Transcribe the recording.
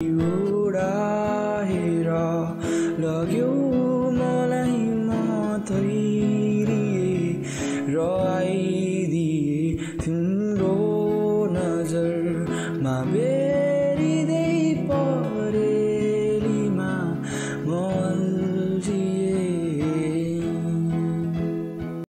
उडाएर लग्यो मलाई माथैरिए र आइदिए तिम्रो नजरमा बे